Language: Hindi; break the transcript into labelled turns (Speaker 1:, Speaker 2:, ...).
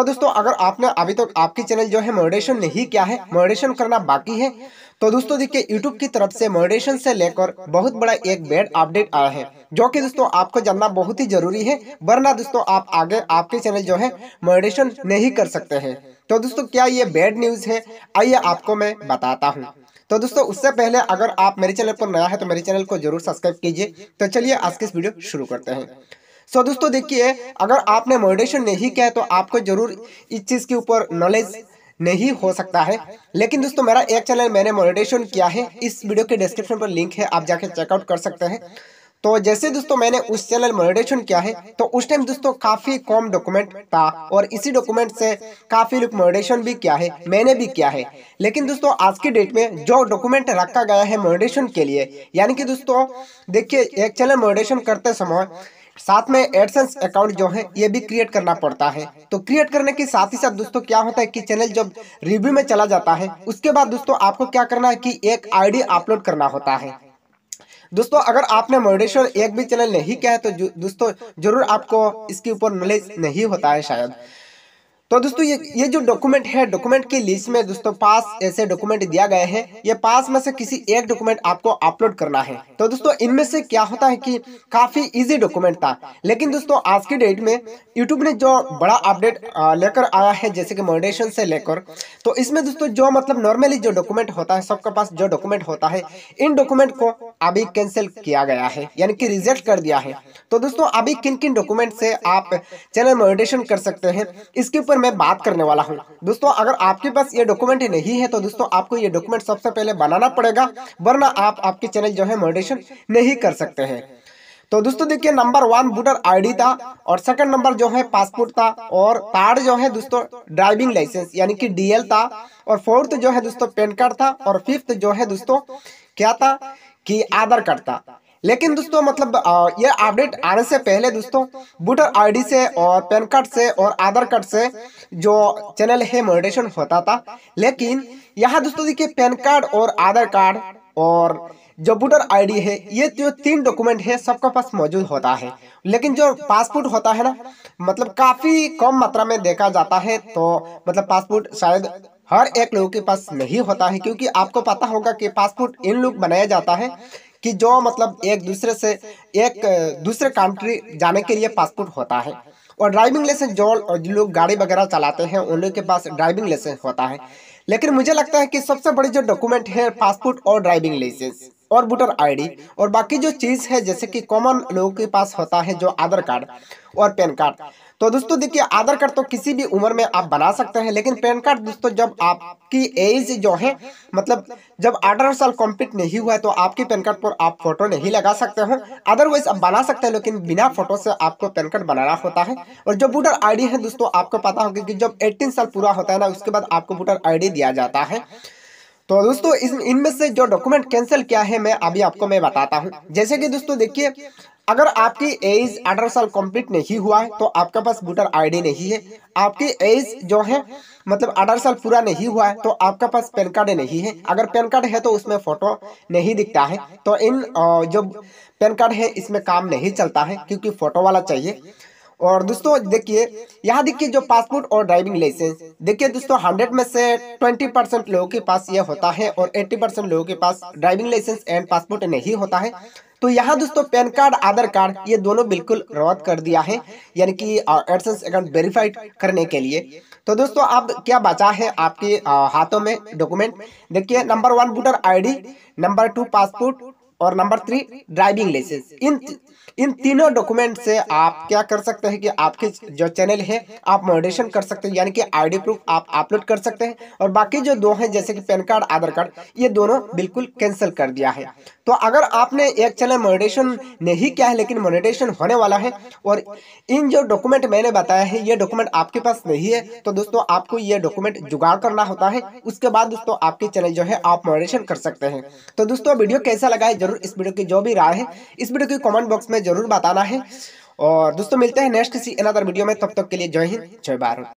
Speaker 1: तो दोस्तों, अगर आपने अभी तक तो आपकी चैनल जो है मोडेशन नहीं किया है मोडेशन करना बाकी है तो दोस्तों देखिए यूट्यूब की तरफ़ से मोडेशन से लेकर बहुत बड़ा एक बेड अपडेट आया है, जो कि दोस्तों आपको जानना बहुत ही ज़रूरी है, वरना दोस्तों आप आगे आपके चैनल जो है मोडेशन नहीं कर सकते हैं। तो दोस्तों, क्या ये बेड न्यूज़ है? आइए आपको मैं बताता हूँ। तो दोस्तों, उससे पहले अगर आप मेरे चैनल पर नया है तो मेरे चैनल को ज़रूर सब्सक्राइब कीजिए। तो चलिए आज के इस वीडियो शुरू करते हैं। सो दोस्तों, देखिए, अगर आपने मोडिटेशन नहीं किया है तो आपको ज़रूर इस चीज़ के ऊपर नॉलेज नहीं हो सकता है। लेकिन दोस्तों, मेरा एक चैनल मैंने मोडिटेशन किया है, इस वीडियो के डिस्क्रिप्शन पर लिंक है, आप जाके चेकआउट कर सकते हैं। तो जैसे दोस्तों, मैंने उस चैनल मोडिटेशन किया है तो उस टाइम दोस्तों, काफ़ी कम डॉक्यूमेंट था, और इसी डॉक्यूमेंट से काफ़ी लोग मोडिटेशन भी किया है, मैंने भी किया है। लेकिन दोस्तों, आज की डेट में जो डॉक्यूमेंट रखा गया है मोडिटेशन के लिए, यानी कि दोस्तों, देखिए, एक चैनल मोडिटेशन करते समय साथ में एडसेंस अकाउंट जो है, ये भी क्रिएट करना पड़ता है। तो क्रिएट करने के साथ ही साथ दोस्तों, क्या होता है कि चैनल जब रिव्यू में चला जाता है, उसके बाद दोस्तों, आपको क्या करना है कि एक आईडी अपलोड करना होता है। दोस्तों, अगर आपने मोडेश्वर एक भी चैनल नहीं किया है तो दोस्तों, ज़रूर आपको इसके ऊपर नॉलेज नहीं होता है शायद। तो दोस्तों, ये ये जो डॉक्यूमेंट है डॉक्यूमेंट की लिस्ट में दोस्तों पास ऐसे डॉक्यूमेंट दिया गया है। ये पास में से किसी एक डॉक्यूमेंट आपको अपलोड करना है। तो दोस्तों, इनमें से क्या होता है कि काफ़ी इजी डॉक्यूमेंट था। लेकिन दोस्तों, आज की डेट में यूट्यूब ने जो बड़ा अपडेट लेकर आया है, जैसे कि मोडेशन से लेकर तो इसमें दोस्तों जो मतलब नॉर्मली जो डॉक्यूमेंट होता है, सबके पास जो डॉक्यूमेंट होता है, इन डॉक्यूमेंट को अभी कैंसिल किया गया है, यानी कि रिजेक्ट कर दिया है। तो दोस्तों, अभी किन किन डॉक्यूमेंट से आप चैनल मोडेशन कर सकते हैं, इसके ऊपर मैं बात करने वाला हूँ। दोस्तों, अगर आपके पास ये डॉक्यूमेंट नहीं है तो दोस्तों, आपको ये डॉक्यूमेंट सबसे पहले बनाना पड़ेगा, वरना आप आपके चैनल जो है मोडिटेशन नहीं कर सकते हैं। तो दोस्तों, देखिए नंबर वन वोटर आईडी था और सेकंड नंबर जो है पासपोर्ट था और थर्ड जो है दोस्तों ड्राइविंग लाइसेंस यानी कि डीएल था और फोर्थ जो है दोस्तों पैन कार्ड था और फिफ्थ जो है दोस्तों, क्या था कि आधार कार्ड था। लेकिन दोस्तों मतलब ये अपडेट आने से पहले दोस्तों वोटर आईडी से और पैन कार्ड से और आधार कार्ड से जो चैनल है मोडिटेशन होता था लेकिन यहाँ दोस्तों देखिए पैन कार्ड और आधार कार्ड और जो वोटर आईडी है ये जो तीन डॉक्यूमेंट है सबका पास मौजूद होता है। लेकिन जो पासपोर्ट होता है ना मतलब काफ़ी कम मात्रा में देखा जाता है तो मतलब पासपोर्ट शायद हर एक लोगों के पास नहीं होता है क्योंकि आपको पता होगा कि पासपोर्ट इन लोग बनाया जाता है कि जो मतलब एक दूसरे से एक, दूसरे कंट्री जाने के लिए पासपोर्ट होता है। और ड्राइविंग लाइसेंस जो लोग गाड़ी वगैरह चलाते हैं उन लोग के पास ड्राइविंग लाइसेंस होता है। लेकिन मुझे लगता है कि सबसे बड़ी जो डॉक्यूमेंट है पासपोर्ट और ड्राइविंग लाइसेंस और वोटर आईडी और बाकी जो चीज़ है, जैसे कि कॉमन लोगों के पास होता है जो आधार कार्ड और पैन कार्ड। तो दोस्तों देखिए, आधार कार्ड तो किसी भी उम्र में आप बना सकते हैं, लेकिन पैन कार्ड दोस्तों जब आपकी एज जो है मतलब जब अठारह साल कंप्लीट नहीं हुआ है तो आपके पैन कार्ड पर आप फ़ोटो नहीं लगा सकते हो। अदरवाइज़ आप बना सकते हैं, लेकिन बिना फ़ोटो से आपको पैन कार्ड बनाना होता है। और जो वोटर आईडी है दोस्तों, आपको पता होगा कि जब एट्टीन साल पूरा होता है ना, उसके बाद आपको वोटर आईडी दिया जाता है। तो दोस्तों इनमें से जो डॉक्यूमेंट कैंसिल किया है, मैं अभी आपको मैं बताता हूँ। जैसे कि दोस्तों देखिए अगर आपकी एज अठारह साल कंप्लीट नहीं हुआ है तो आपके पास वोटर आईडी नहीं है। आपकी एज जो है मतलब अठारह साल पूरा नहीं हुआ है तो आपके पास पैन कार्ड नहीं है। अगर पैन कार्ड है तो उसमें फ़ोटो नहीं दिखता है। तो इन जो पैन कार्ड है, इसमें काम नहीं चलता है, क्योंकि फ़ोटो वाला चाहिए। और दोस्तों, देखिए, यहाँ देखिए जो पासपोर्ट और ड्राइविंग लाइसेंस देखिए दोस्तों हंड्रेड में से ट्वेंटी परसेंट लोगों के पास ये होता है और एट्टी परसेंट लोगों के पास ड्राइविंग लाइसेंस एंड पासपोर्ट नहीं होता है। तो यहाँ दोस्तों पैन कार्ड आधार कार्ड ये दोनों बिल्कुल रद्द कर दिया है, यानी कि एडसेंस अकाउंट वेरीफाइड करने के लिए। तो दोस्तों, अब क्या बचा है आपके हाथों में डॉक्यूमेंट देखिए number one voter ID number two passport और नंबर थ्री ड्राइविंग लाइसेंस इन इन तीनों डॉक्यूमेंट से आप क्या कर सकते हैं कि आपके जो चैनल है, आप मॉडरेशन कर सकते हैं, यानी कि आईडी प्रूफ आप अपलोड कर सकते हैं। और बाकी जो दो हैं, जैसे कि पैन कार्ड आधार कार्ड ये दोनों बिल्कुल कैंसिल कर दिया है। तो अगर आपने एक चैनल मोडिटेशन नहीं किया है, लेकिन मोडिटेशन होने वाला है, और इन जो डॉक्यूमेंट मैंने बताया है, ये डॉक्यूमेंट आपके पास नहीं है तो दोस्तों आपको ये डॉक्यूमेंट जुगाड़ करना होता है। उसके बाद दोस्तों आपके चैनल जो है, आप मोडिटेशन कर सकते हैं। तो दोस्तों, वीडियो कैसा लगा है, ज़रूर इस वीडियो की जो भी राय है, इस वीडियो की कॉमेंट बॉक्स में ज़रूर बताना है। और दोस्तों, मिलते हैं नेक्स्ट किसी अनदर वीडियो में, तब तक के लिए जय हिंद, जय भारत।